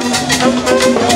Música